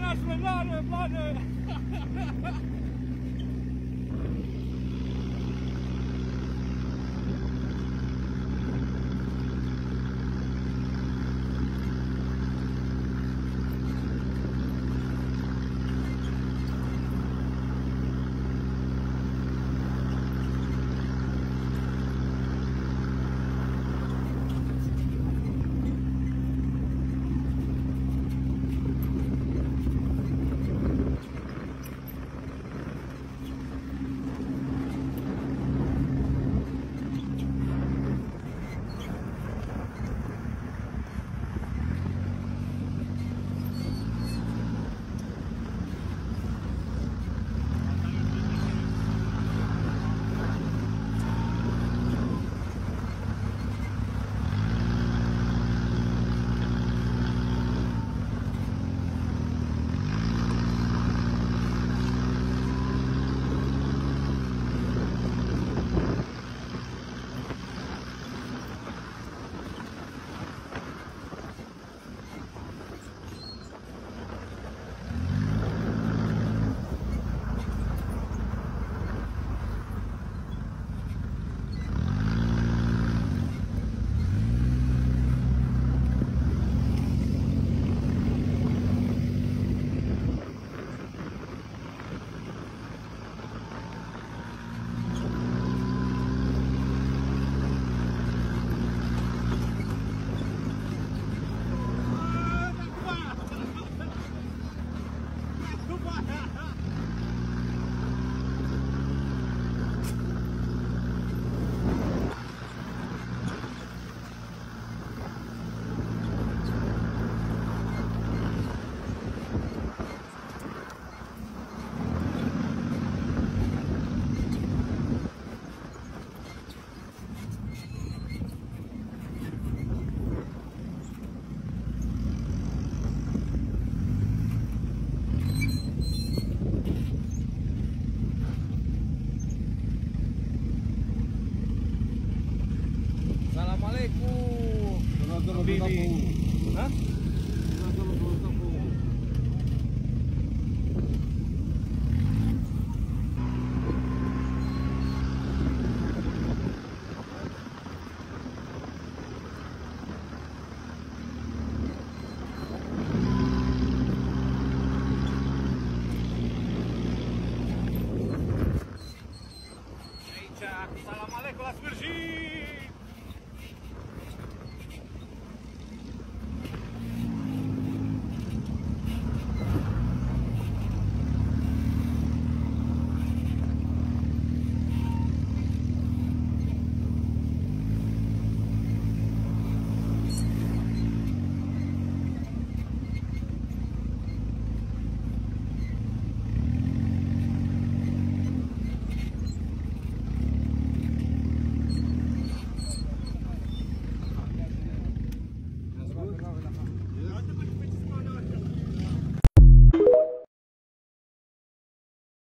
Lass mir Lade, Lade. Alec cu Bibi. Da? Salam aleikum la sfârșit!